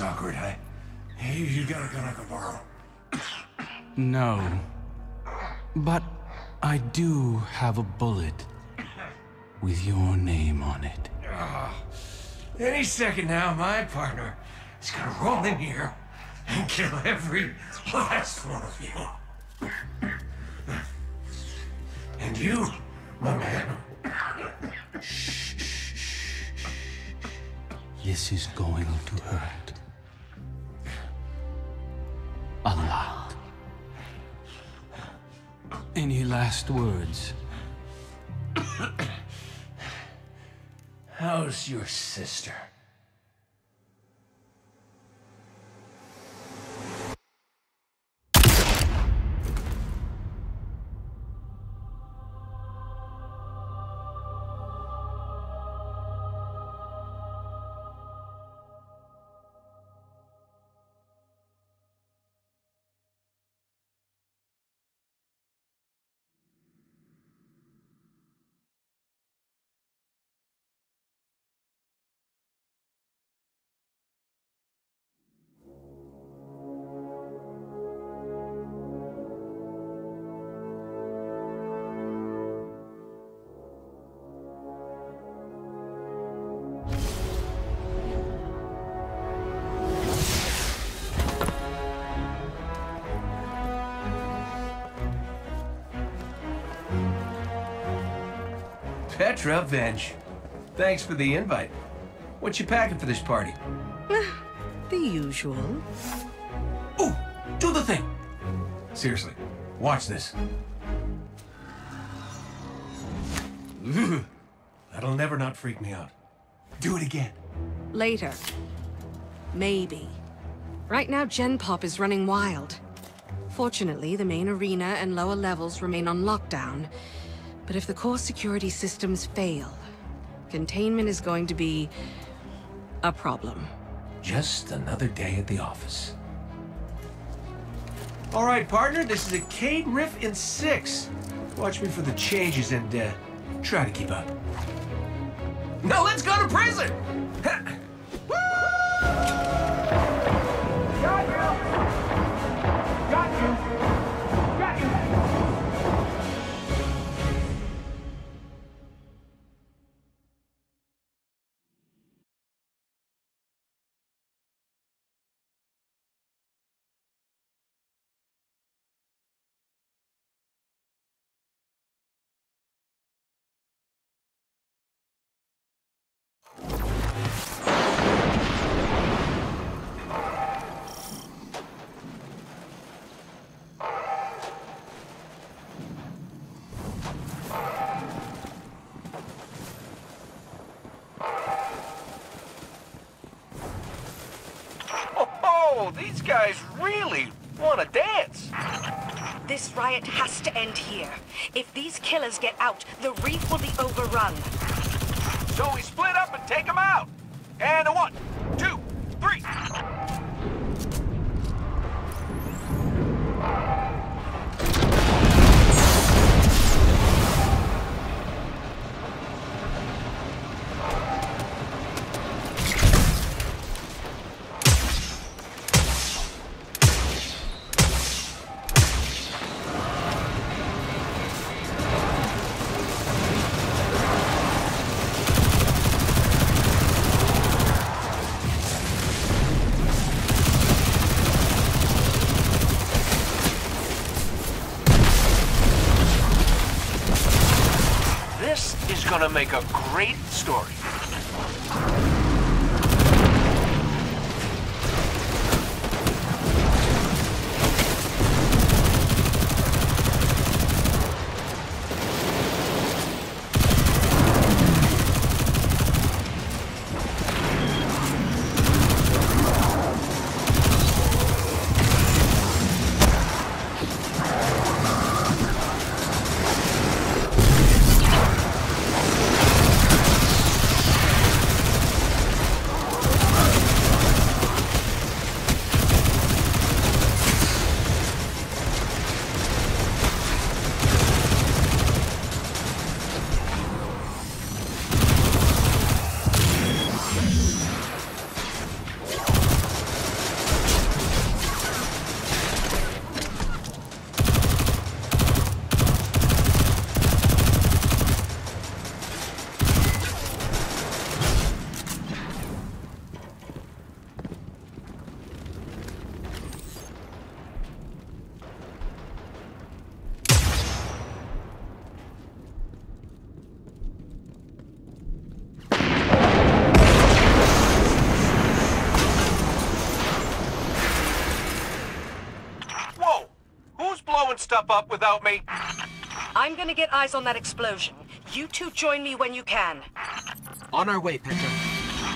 That's awkward, huh? Hey, you got a gun I can borrow? No. But I do have a bullet with your name on it. Ah, any second now, my partner is gonna roll in here and kill every last one of you. And you, my man, This is going to hurt. Lot. Any last words? how's your sister? Petra Venj. Thanks for the invite. What you packing for this party? The usual. Ooh, do the thing. Seriously, watch this. That'll never not freak me out. Do it again. Later. Maybe. Right now, Gen Pop is running wild. Fortunately, the main arena and lower levels remain on lockdown. But if the core security systems fail, containment is going to be... a problem. Just another day at the office. All right, partner, this is a Cayde riff in six. Watch me for the changes and uh, try to keep up. Now let's go to prison! guys really want to dance. This riot has to end here. If these killers get out, the reef will be overrun. So we split up and take them out. And a one, gonna make a great story. Up without me? I'm gonna get eyes on that explosion. You two join me when you can. On our way, Petra.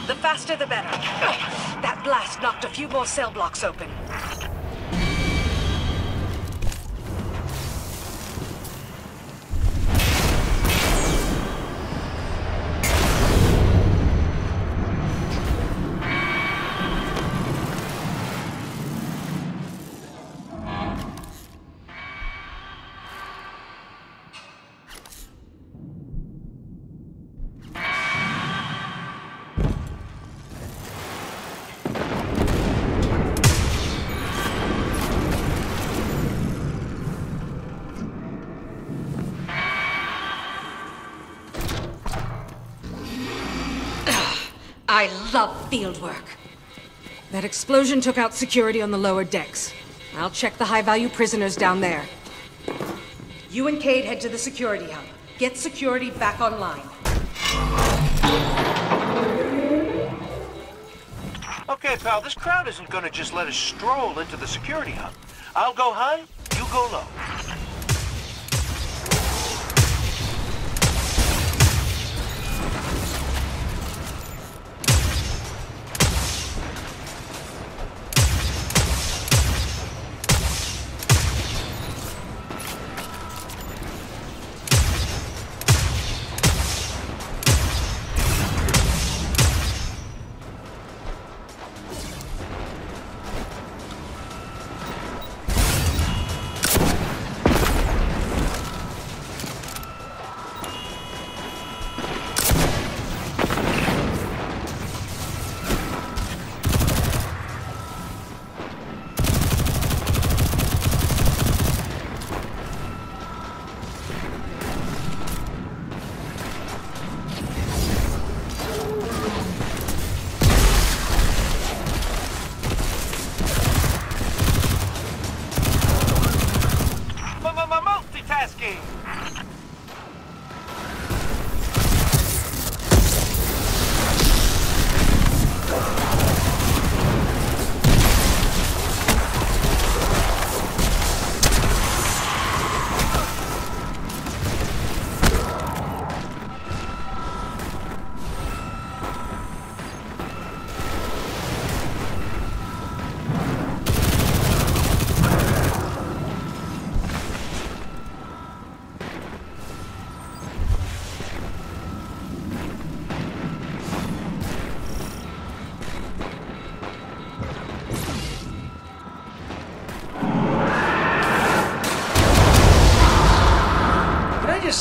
The faster the better. That blast knocked a few more cell blocks open. Field work. That explosion took out security on the lower decks. I'll check the high-value prisoners down there. You and Cayde head to the security hub. Get security back online. Okay, pal, this crowd isn't gonna just let us stroll into the security hub. I'll go high, you go low.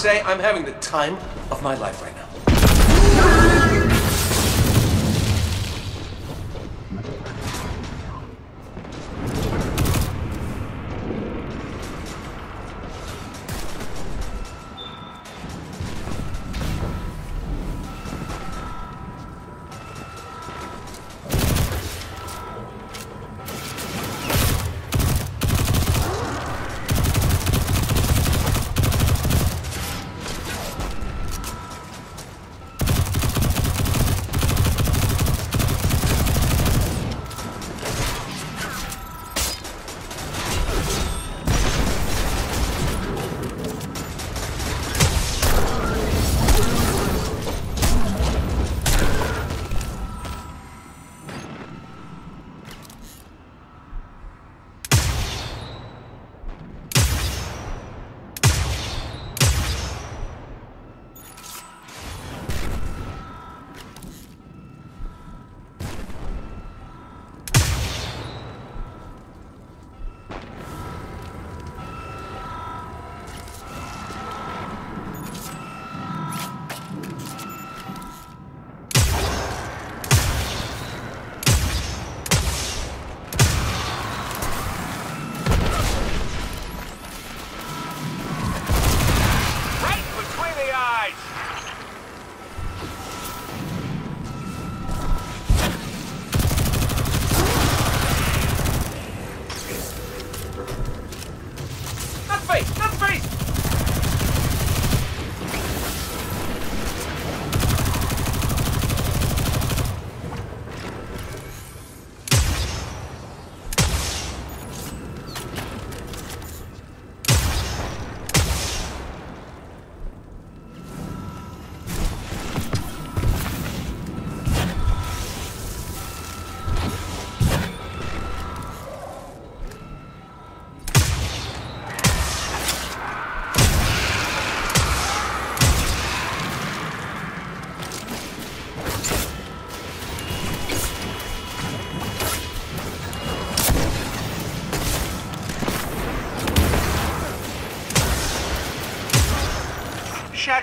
Say I'm having the time of my life right now?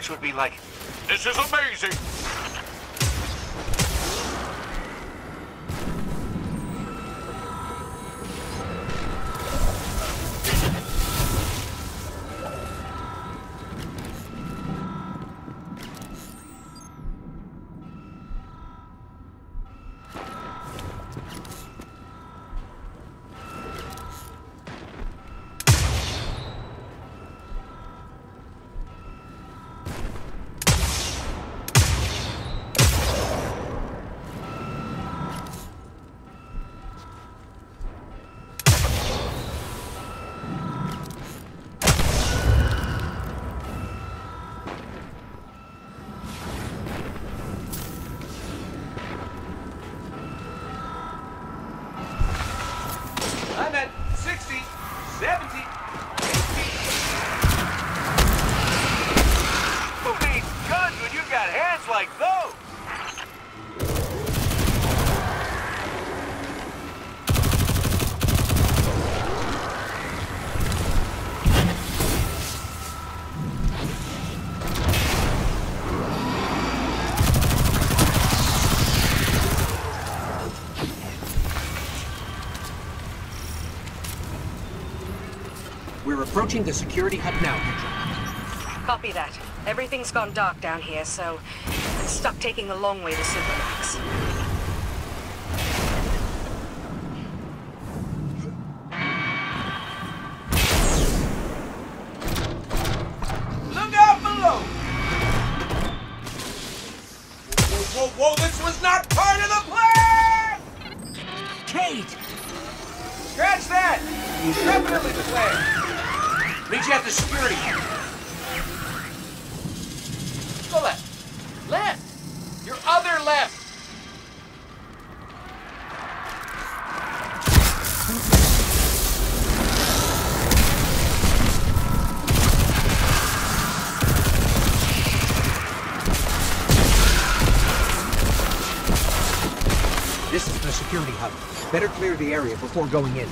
Shaxx would be like, This is amazing! Approaching the security hub now. Copy that. Everything's gone dark down here, so I'm stuck taking the long way to Supermax. This is the security hub. Better clear the area before going in.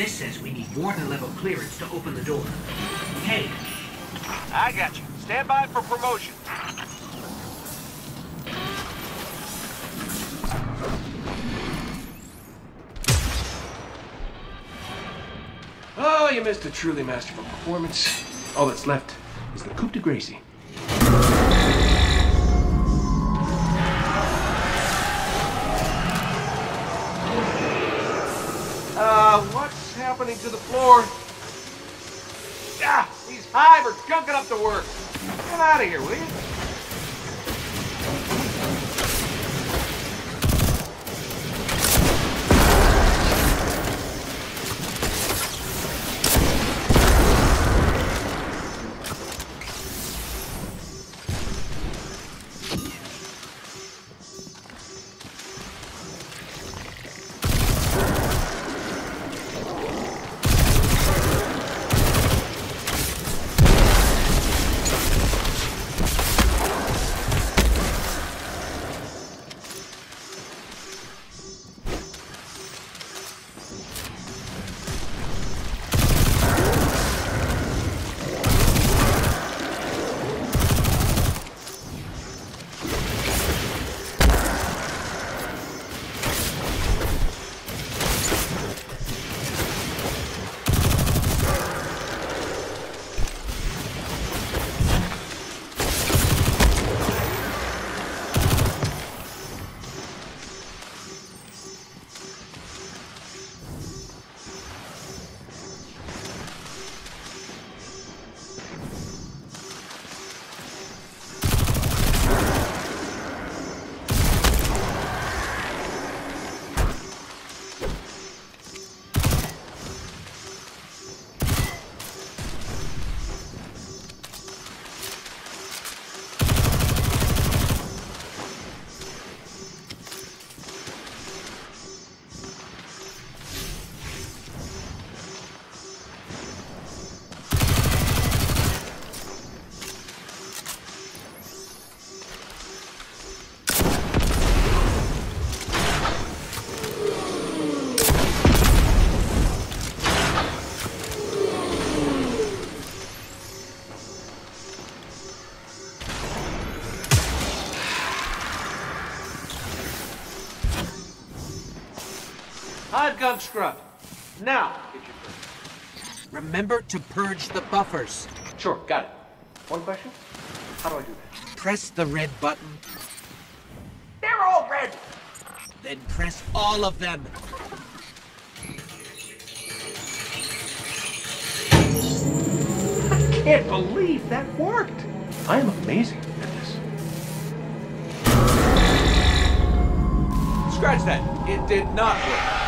This says we need warden level clearance to open the door. Hey, I got you. Stand by for promotion. Oh, you missed a truly masterful performance. All that's left is the coup de grace. To the floor? Ah, these hive are gunking up the work. Get out of here, will you? Gum scrub. Now, get your first. Remember to purge the buffers. Sure, got it. One question? How do I do that? Press the red button, They're all red! then press all of them. I can't believe that worked! I am amazing at this. Scratch that. It did not work.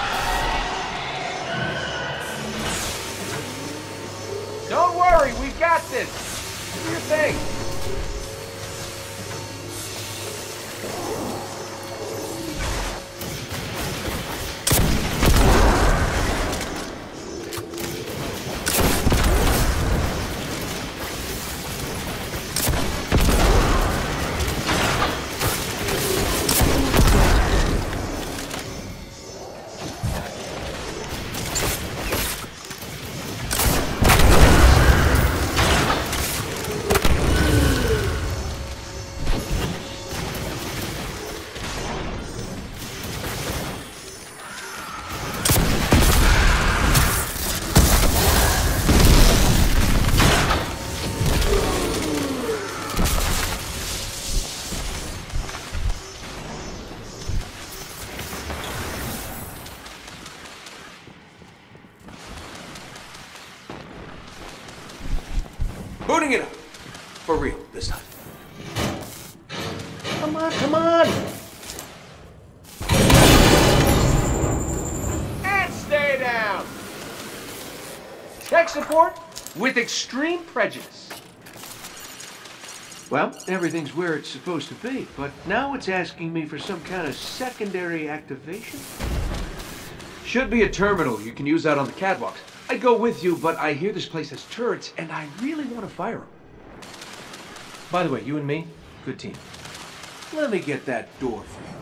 Got! Do your thing! With extreme prejudice. Well, everything's where it's supposed to be, but now it's asking me for some kind of secondary activation. Should be a terminal you can use out on the catwalks. I'd go with you, but I hear this place has turrets, and I really want to fire them. By the way, you and me, good team. Let me get that door for you.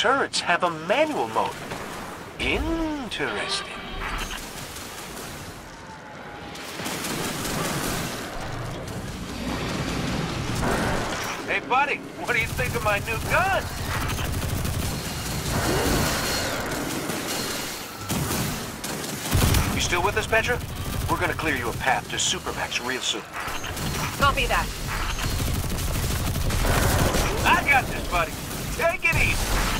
Turrets have a manual mode. Interesting. Hey, buddy, what do you think of my new gun? You still with us, Petra? We're gonna clear you a path to Supermax real soon. Copy that. I got this, buddy. Take it easy.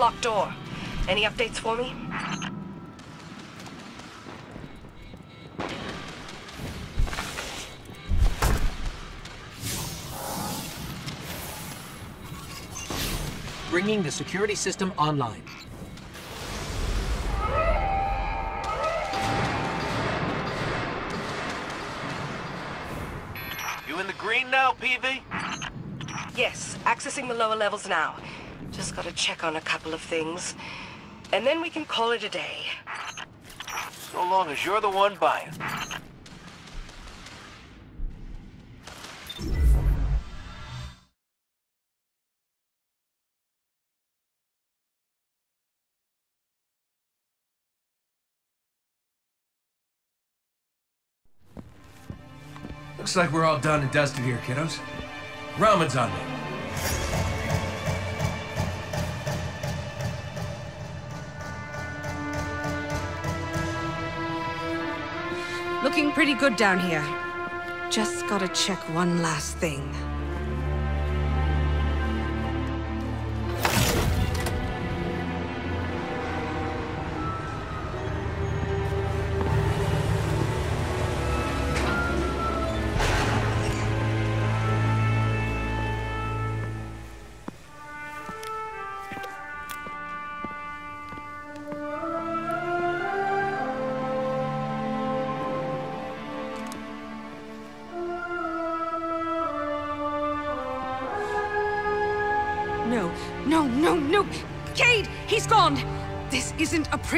Locked door. Any updates for me? Bringing the security system online. You in the green now, PV? Yes, accessing the lower levels now. Just gotta check on a couple of things. And then we can call it a day. So long as you're the one buying. Looks like we're all done and dusted here, kiddos. Ramen's on me. Pretty good down here. Just gotta check one last thing.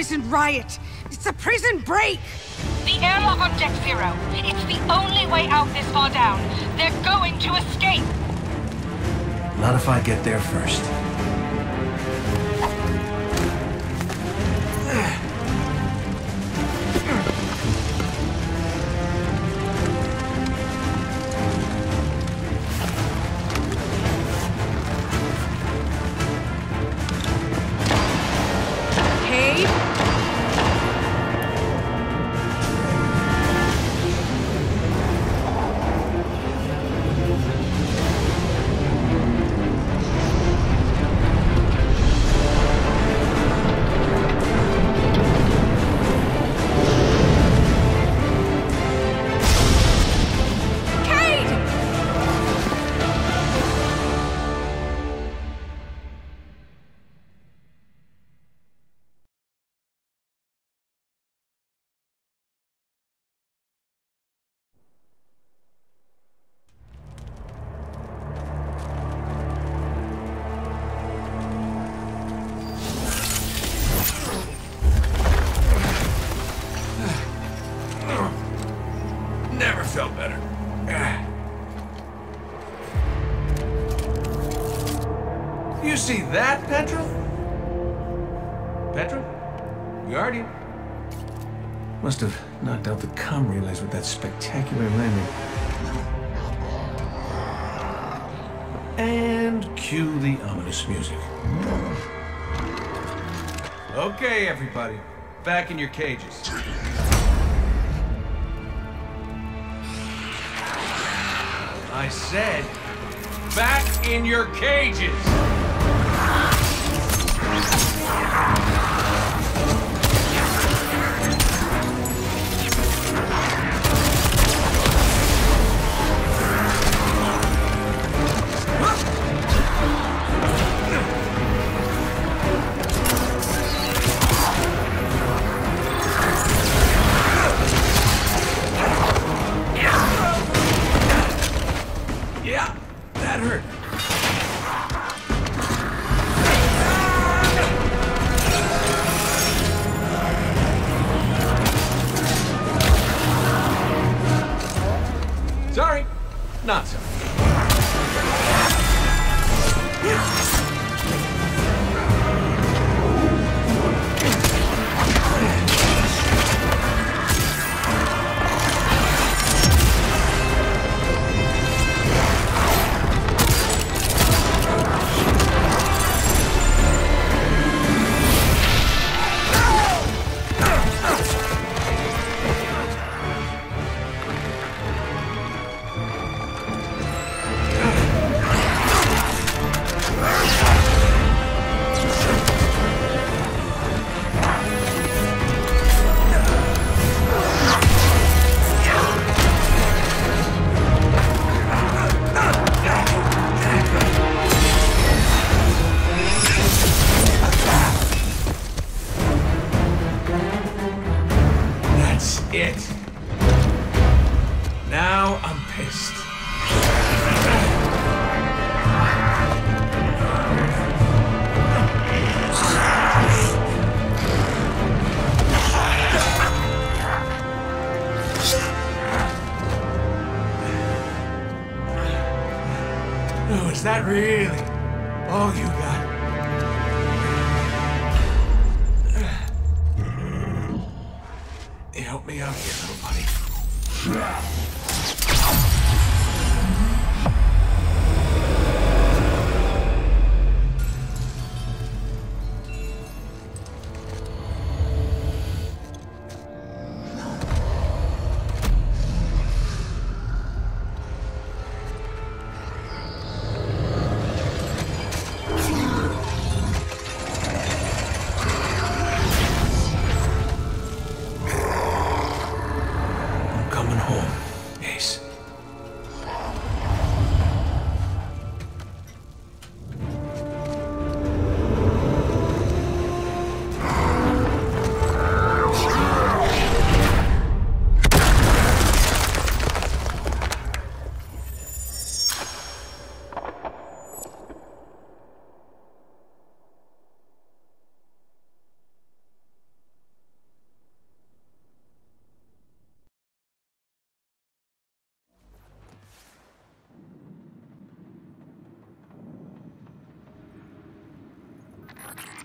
Prison riot! It's a prison break! The airlock on deck zero. It's the only way out this far down. They're going to escape. Not if I get there first. That spectacular landing. And cue the ominous music. Okay, everybody. Back in your cages. I said, back in your cages!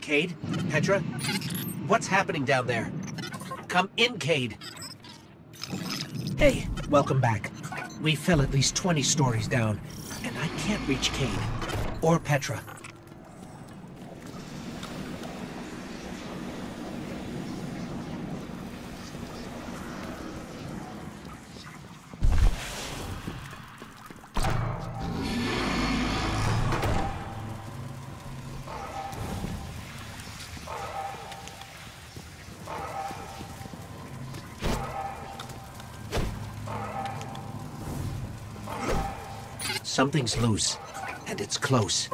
Cayde? Petra? What's happening down there? Come in, Cayde. Hey, welcome back. We fell at least 20 stories down, and I can't reach Cayde. Or Petra. Something's loose, and it's close.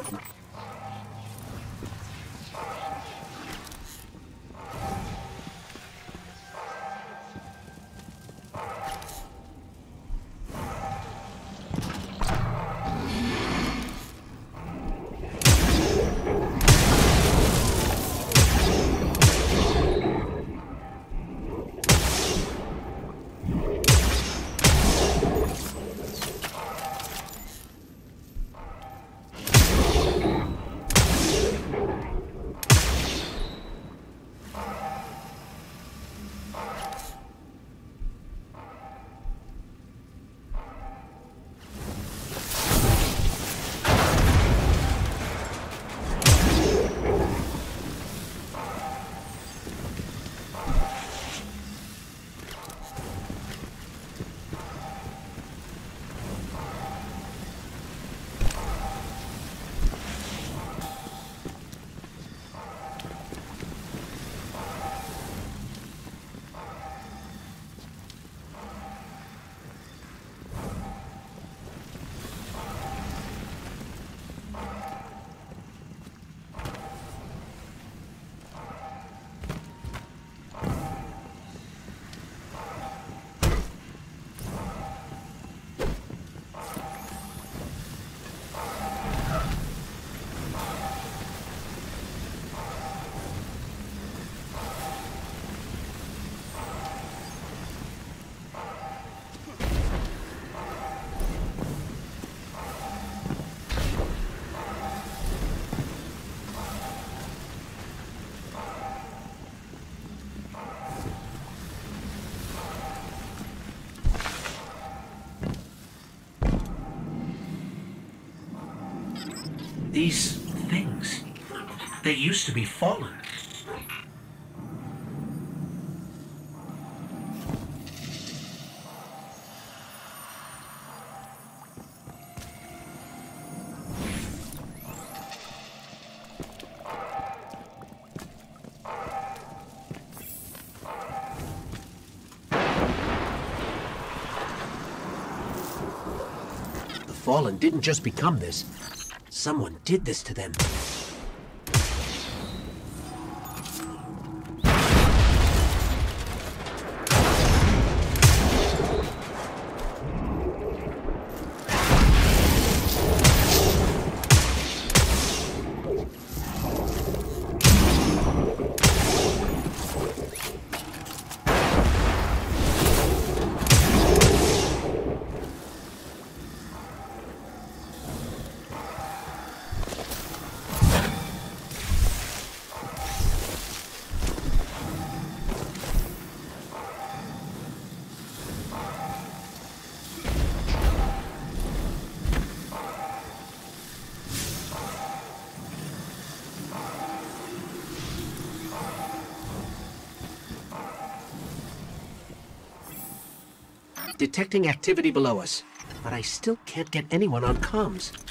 These things, they used to be fallen. The Fallen didn't just become this. Someone did this to them. Detecting activity below us, but I still can't get anyone on comms.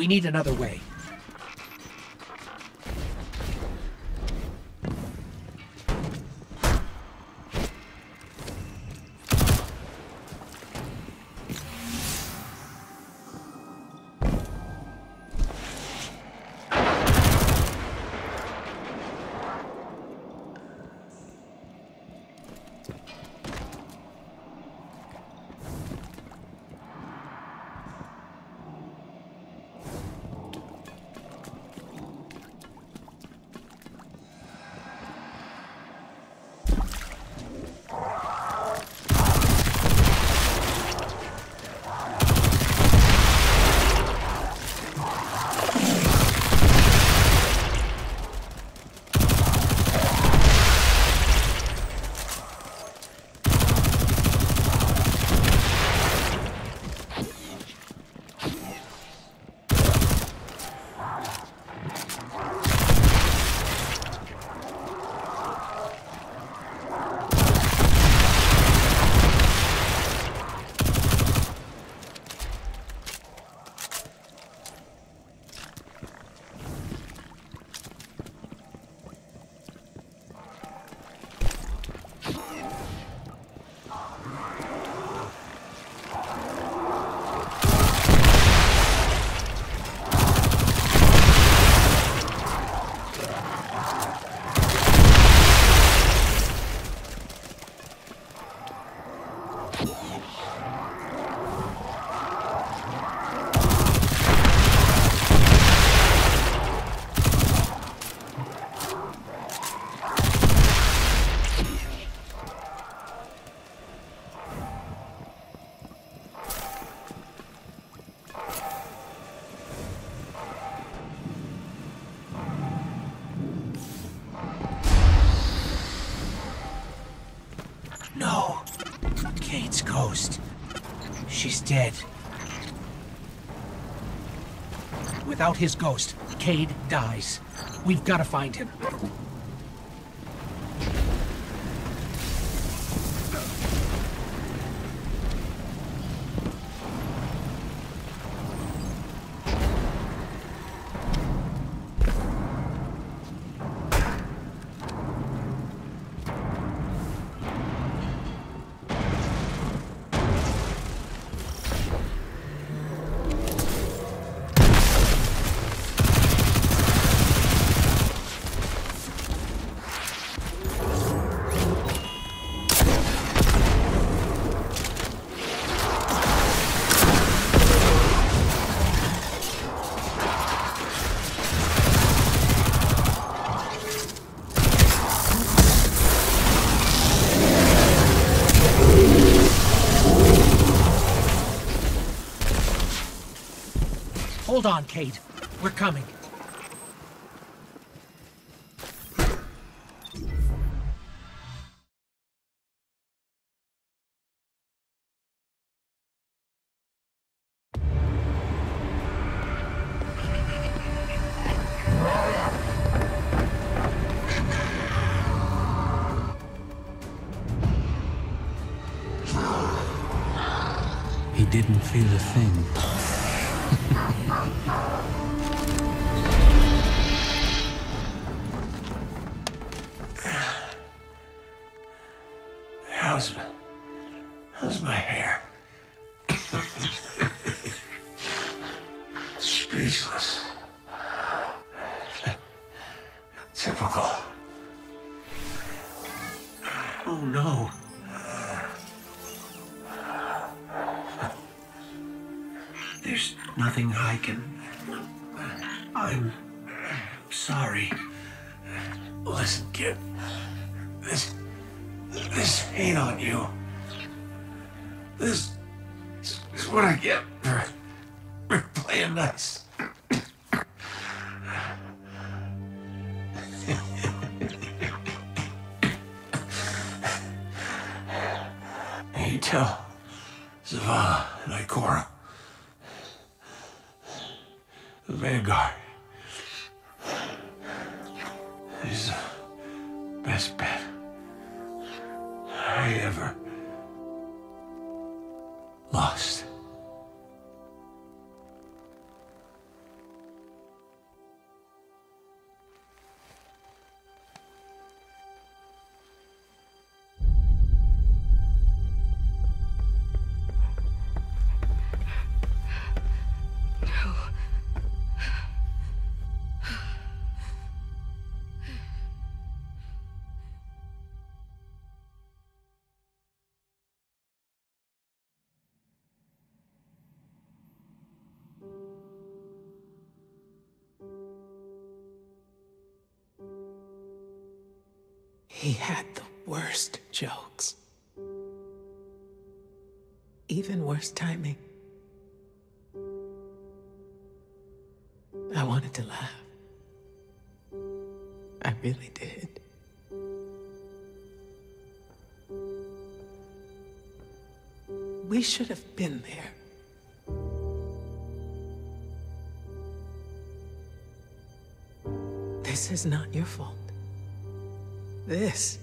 We need another way. His ghost, Cayde dies. We've got to find him. Hold on, Cayde. We're coming. There's nothing I can. I'm sorry. Listen, kid. This this ain't on you. This, this is what I get for, for playing nice. you tell Zavala and Ikora. The Worse timing. I wanted to laugh. I really did. We should have been there. This is not your fault. This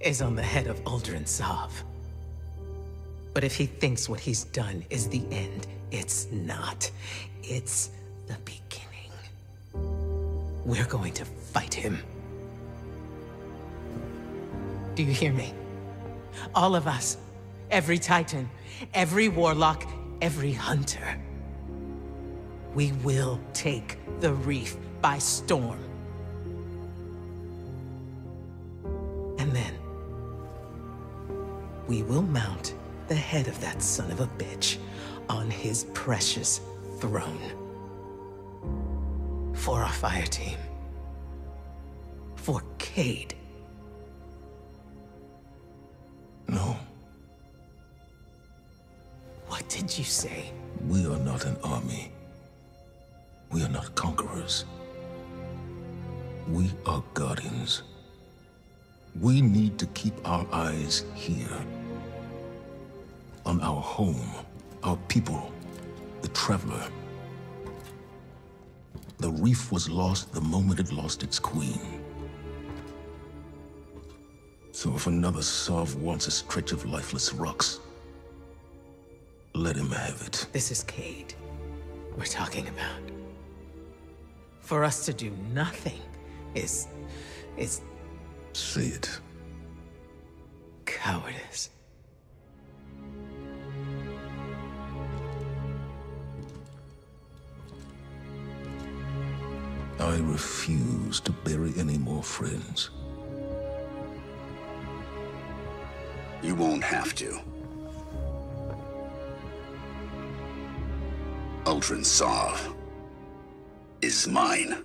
is on the head of Uldren Sov. But if he thinks what he's done is the end, it's not. It's the beginning. We're going to fight him. Do you hear me? All of us. Every Titan, every Warlock, every Hunter. We will take the Reef by storm. And then, we will mount the head of that son of a bitch on his precious throne. For our fire team. For Cayde. No, What did you say? we are not an army. We are not conquerors. We are guardians. We need to keep our eyes here. On our home, our people, the Traveler. The reef was lost the moment it lost its queen. So if another Sov wants a stretch of lifeless rocks, let him have it. This is Cayde we're talking about. For us to do nothing is... is Say it. cowardice. I refuse to bury any more friends. You won't have to. Uldren Sov is mine.